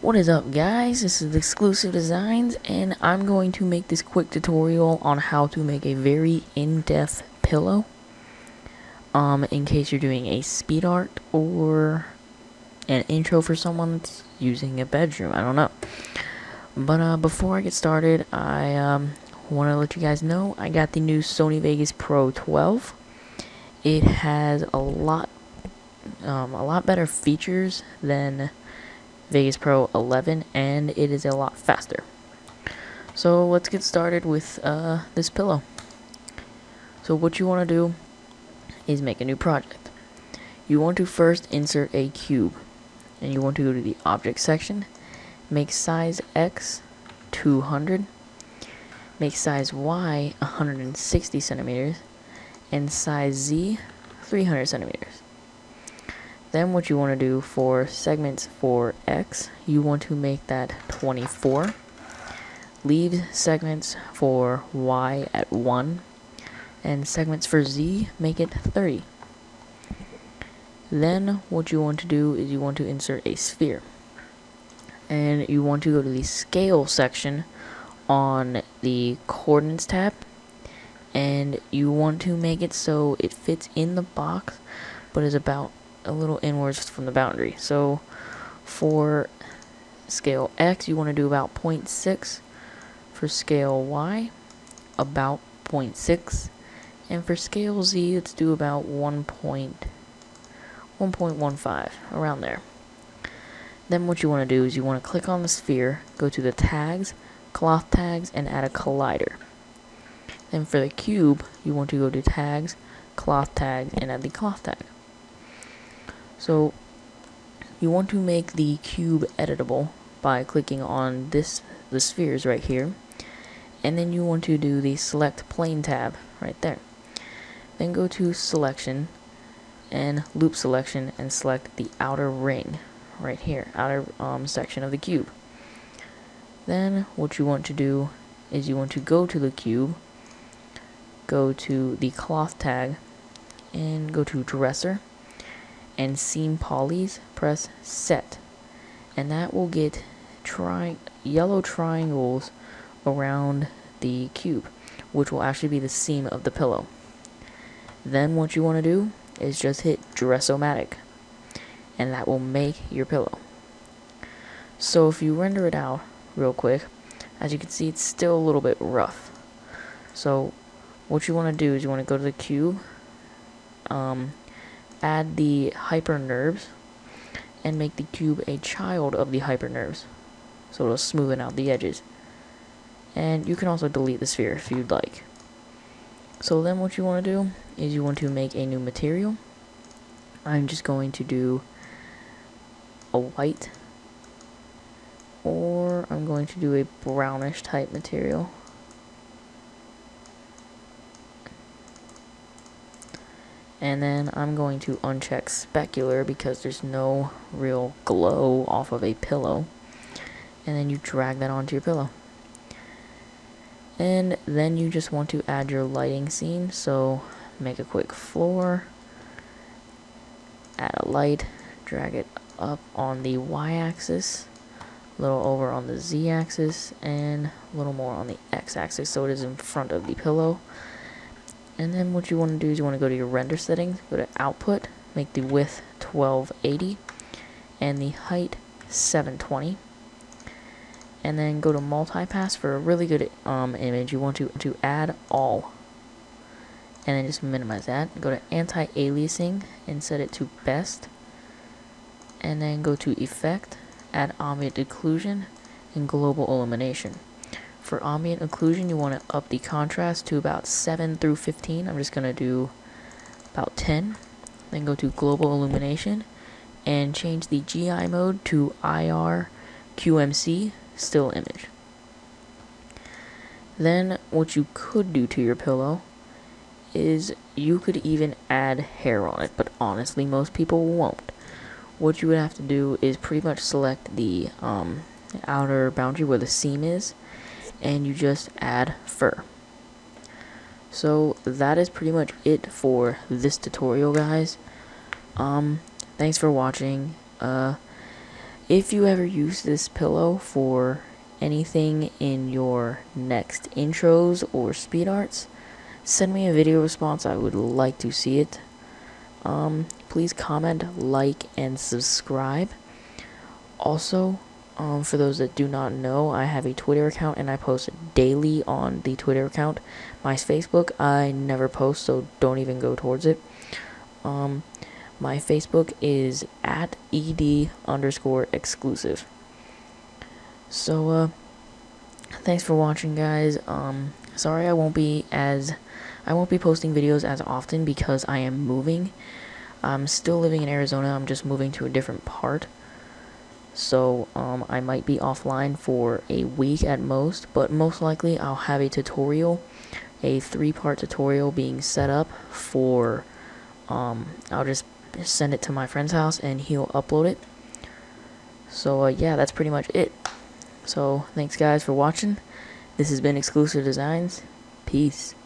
What is up guys, this is Exclusive Designs and I'm going to make this quick tutorial on how to make a very in-depth pillow um, in case you're doing a speed art or an intro for someone that's using a bedroom, I don't know. But uh, before I get started, I um, want to let you guys know I got the new Sony Vegas Pro 12. It has a lot, um, a lot better features than Vegas Pro 11 and it is a lot faster. So let's get started with uh, this pillow. So what you want to do is make a new project. You want to first insert a cube and you want to go to the object section, make size X 200, make size Y 160 centimeters, and size Z 300 centimeters. Then what you want to do for segments for X, you want to make that 24. Leave segments for Y at 1. And segments for Z, make it 30. Then what you want to do is you want to insert a sphere. And you want to go to the scale section on the coordinates tab. And you want to make it so it fits in the box but is about a little inwards from the boundary. So for scale X, you want to do about 0.6. For scale Y, about 0.6. And for scale Z, let's do about 1.15 around there. Then what you want to do is you want to click on the sphere, go to the tags, cloth tags, and add a collider. Then for the cube, you want to go to tags, cloth tags, and add the cloth tag. So you want to make the cube editable by clicking on this the spheres right here. And then you want to do the select plane tab right there. Then go to selection and loop selection and select the outer ring right here outer um, section of the cube. Then what you want to do is you want to go to the cube go to the cloth tag and go to dresser and seam polys, press set. And that will get tri yellow triangles around the cube, which will actually be the seam of the pillow. Then what you want to do is just hit Dressomatic, and that will make your pillow. So if you render it out real quick, as you can see it's still a little bit rough. So what you want to do is you want to go to the cube, um, add the HyperNURBS and make the cube a child of the HyperNURBS. So it'll smoothen out the edges. And you can also delete the sphere if you'd like. So then what you want to do is you want to make a new material. I'm just going to do a white or I'm going to do a brownish type material and then I'm going to uncheck specular because there's no real glow off of a pillow. And then you drag that onto your pillow. And then you just want to add your lighting scene. So make a quick floor. Add a light. Drag it up on the y-axis. A little over on the z-axis. And a little more on the x-axis so it is in front of the pillow and then what you want to do is you want to go to your render settings, go to output, make the width 1280 and the height 720. And then go to multipass for a really good um, image. You want to, to add all. And then just minimize that. Go to anti-aliasing and set it to best. And then go to effect, add ambient occlusion, and global illumination. For ambient occlusion, you want to up the contrast to about 7 through 15. I'm just going to do about 10. Then go to global illumination and change the GI mode to IR QMC still image. Then what you could do to your pillow is you could even add hair on it, but honestly most people won't. What you would have to do is pretty much select the um, outer boundary where the seam is and you just add fur. So that is pretty much it for this tutorial guys. Um, thanks for watching. Uh, if you ever use this pillow for anything in your next intros or speed arts, send me a video response. I would like to see it. Um, please comment, like, and subscribe. Also, um, for those that do not know, I have a Twitter account and I post daily on the Twitter account. My Facebook, I never post, so don't even go towards it. Um, my Facebook is at ed underscore exclusive. So, uh, thanks for watching, guys. Um, sorry I won't be as, I won't be posting videos as often because I am moving. I'm still living in Arizona, I'm just moving to a different part. So, um, I might be offline for a week at most, but most likely I'll have a tutorial, a three-part tutorial being set up for, um, I'll just send it to my friend's house and he'll upload it. So, uh, yeah, that's pretty much it. So, thanks guys for watching. This has been Exclusive Designs. Peace.